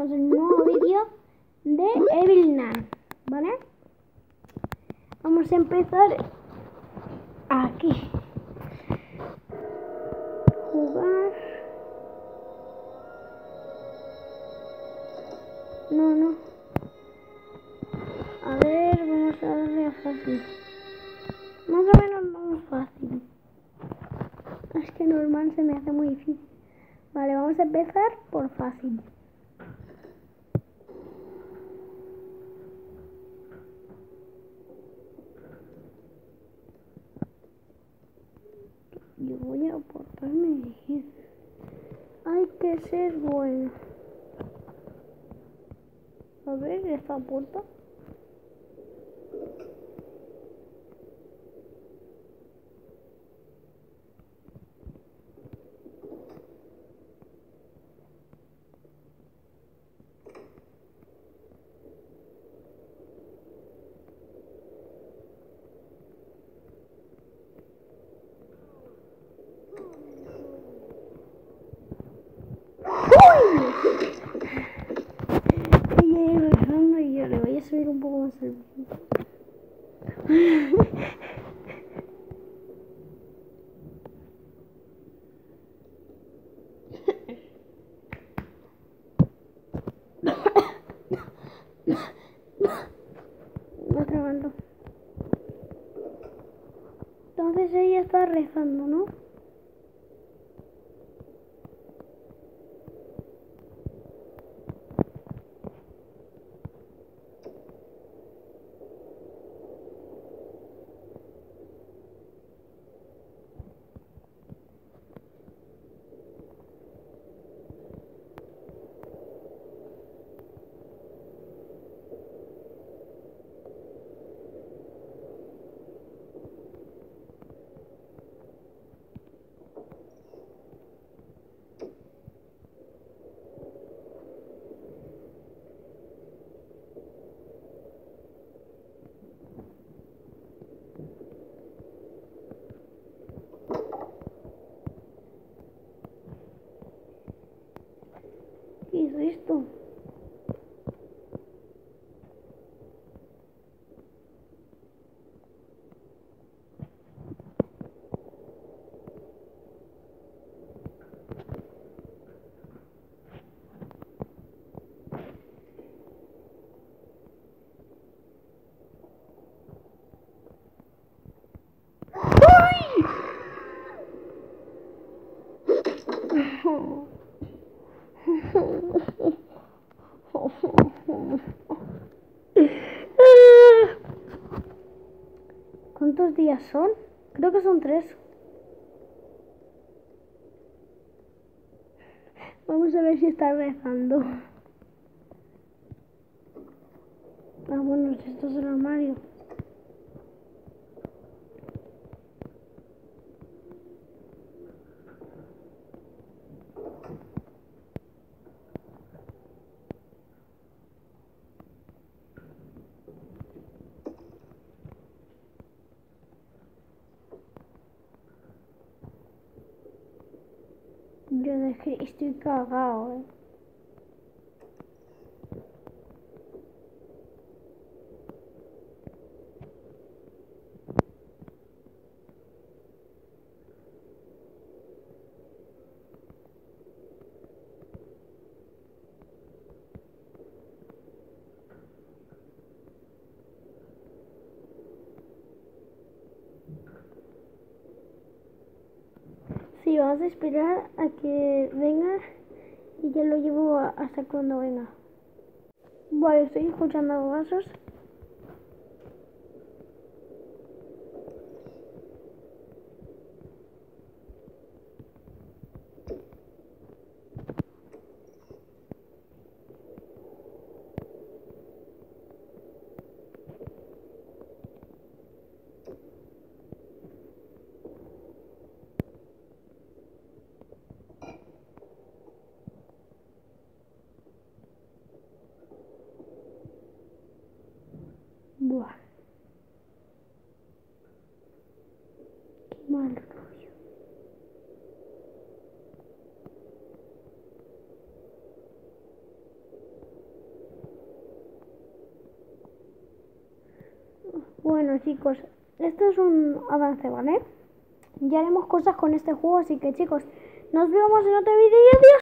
estamos en nuevo vídeo de Evil Nan, ¿vale? Vamos a empezar aquí. Jugar. No, no. A ver, vamos a darle a fácil. Más o menos vamos fácil. Es que normal se me hace muy difícil. Vale, vamos a empezar por fácil. Voy a portarme bien. Hay que ser bueno. A ver, esta puerta. Ella iba rezando y yo le voy a subir un poco más el. Entonces ella está rezando, ¿no? ¿Qué es esto? ¿Cuántos días son? Creo que son tres. Vamos a ver si está rezando. Ah, bueno, esto es el armario. Yo es que estoy cagado, Sí, vamos a esperar a que venga y ya lo llevo hasta cuando venga. Vale, estoy escuchando vasos. Bueno, chicos, esto es un avance, ¿vale? Ya haremos cosas con este juego, así que chicos, nos vemos en otro vídeo y adiós.